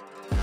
Bye.